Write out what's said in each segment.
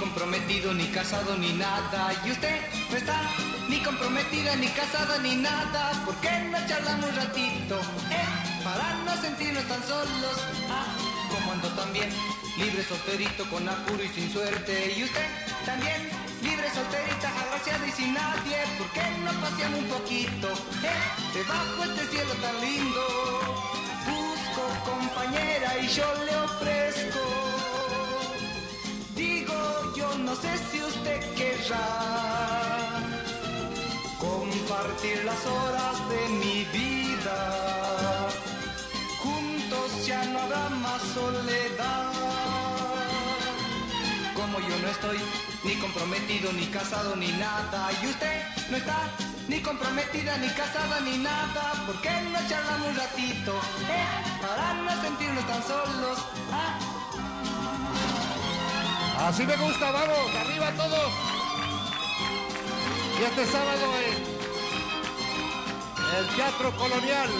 comprometido, ni casado, ni nada. Y usted no está ni comprometida, ni casada, ni nada. ¿Por qué no charlamos un ratito? Eh, para no sentirnos tan solos. Ah, como ando también, libre, solterito, con apuro y sin suerte. Y usted también, libre, solterita, agraciada y sin nadie. ¿Por qué no paseamos un poquito? Eh, debajo este cielo tan lindo. Busco compañera y yo le no sé si usted querrá compartir las horas de mi vida. Juntos ya no habrá más soledad. Como yo no estoy ni comprometido, ni casado, ni nada. Y usted no está ni comprometida, ni casada, ni nada. ¿Por qué no charlamos un ratito? Eh, para no sentirnos tan solos. Así me gusta, vamos, arriba todos. Y este sábado en el Teatro Colonial.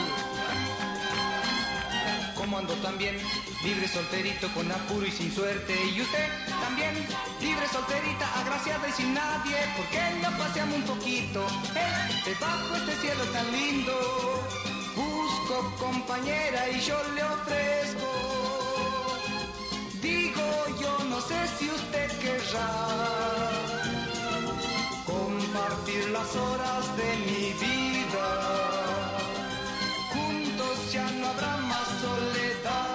como ando también, libre solterito con apuro y sin suerte. Y usted también, libre solterita, agraciada y sin nadie. ¿Por qué no paseamos un poquito? Eh, debajo este cielo tan lindo. Busco compañera y yo le ofrezco. Compartir las horas de mi vida. Juntos ya no habrá más soledad.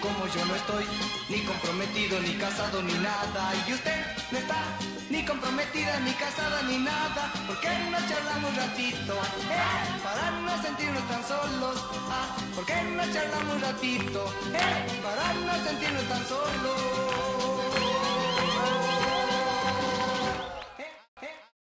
Como yo no estoy ni comprometido, ni casado, ni nada. Y usted no está ni comprometida, ni casada, ni nada. ¿Por qué no charlamos un ratito? Eh, no sentirnos tan solos. Ah, ¿por qué no charlamos un ratito? Eh, para no sentirnos tan solos.